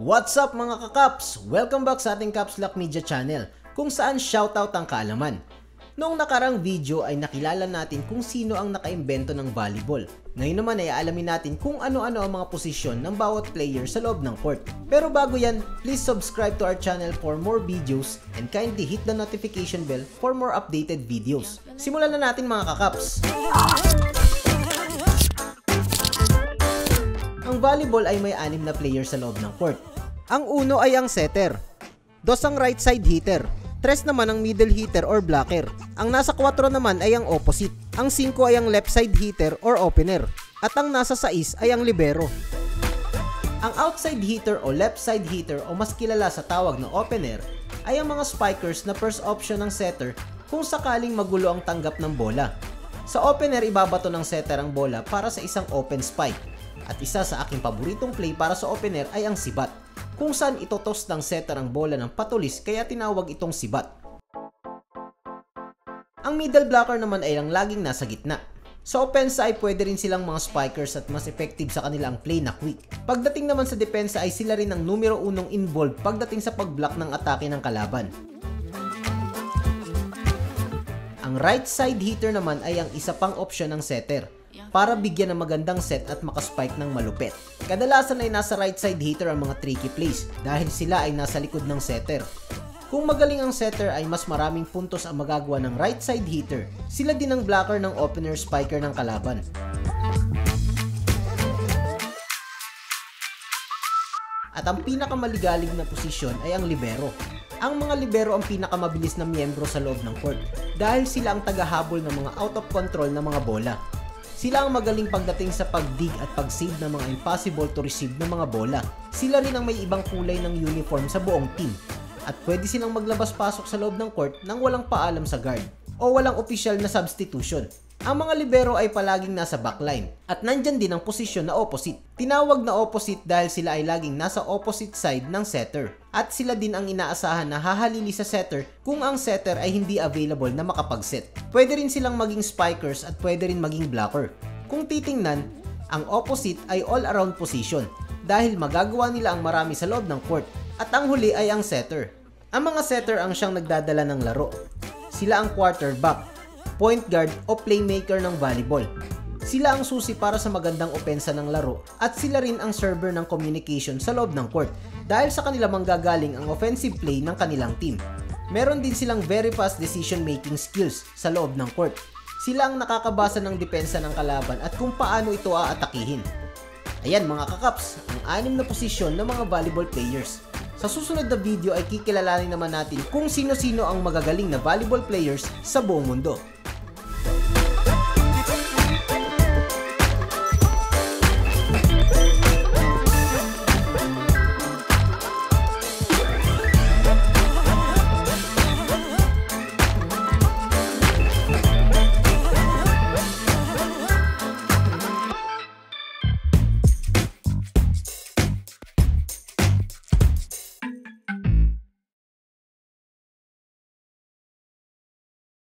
What's up mga kakaps? Welcome back sa ating Caps Lock Media channel kung saan shoutout ang kaalaman. Noong nakarang video ay nakilala natin kung sino ang nakaimbento ng volleyball. Ngayon naman ay aalamin natin kung ano-ano ang mga posisyon ng bawat player sa loob ng court. Pero bago yan, please subscribe to our channel for more videos and kindly hit the notification bell for more updated videos. Simulan na natin mga kakaps! Ang volleyball ay may anim na player sa loob ng court. Ang uno ay ang setter, dos ang right side hitter, tres naman ang middle hitter or blocker. Ang nasa 4 naman ay ang opposite. Ang 5 ay ang left side hitter or opener. At ang nasa 6 ay ang libero. Ang outside hitter o left side hitter o mas kilala sa tawag na opener ay ang mga spikers na first option ng setter kung sakaling magulo ang tanggap ng bola. Sa opener, ibabato ng setter ang bola para sa isang open spike. At isa sa aking paboritong play para sa opener ay ang sibat, kung saan itotos ng setter ang bola ng patulis kaya tinawag itong sibat. Ang middle blocker naman ay ang laging nasa gitna. Sa opensa ay pwede rin silang mga spikers at mas effective sa kanilang play na quick. Pagdating naman sa depensa ay sila rin ang numero unong involved pagdating sa pag-block ng atake ng kalaban. Ang right side hitter naman ay ang isa pang opsyon ng setter para bigyan ng magandang set at makaspike ng malupet. Kadalasan ay nasa right side hitter ang mga tricky plays dahil sila ay nasa likod ng setter. Kung magaling ang setter ay mas maraming puntos ang magagawa ng right side hitter. Sila din ang blocker ng opener spiker ng kalaban. At ang pinakamaligalig na posisyon ay ang libero. Ang mga libero ang pinakamabilis na miyembro sa loob ng court dahil sila ang tagahabol ng mga out of control na mga bola. Sila ang magaling pagdating sa pagdig at pag-save ng mga impossible to receive na mga bola. Sila rin ang may ibang kulay ng uniform sa buong team. At pwede silang maglabas-pasok sa loob ng court nang walang paalam sa guard o walang opisyal na substitution. Ang mga libero ay palaging nasa backline at nandyan din ang posisyon na opposite. Tinawag na opposite dahil sila ay laging nasa opposite side ng setter at sila din ang inaasahan na hahalili sa setter kung ang setter ay hindi available na makapag-set. Pwede rin silang maging spikers at pwede rin maging blocker. Kung titingnan, ang opposite ay all-around position dahil magagawa nila ang marami sa loob ng court at ang huli ay ang setter. Ang mga setter ang siyang nagdadala ng laro. Sila ang quarterback point guard o playmaker ng volleyball. Sila ang susi para sa magandang opensa ng laro at sila rin ang server ng communication sa loob ng court dahil sa kanila manggagaling ang offensive play ng kanilang team. Meron din silang very fast decision making skills sa loob ng court. Sila ang nakakabasa ng depensa ng kalaban at kung paano ito aatakihin. Ayan mga kakaps, ang anim na posisyon ng mga volleyball players. Sa susunod na video ay kikilalanin naman natin kung sino-sino ang magagaling na volleyball players sa buong mundo.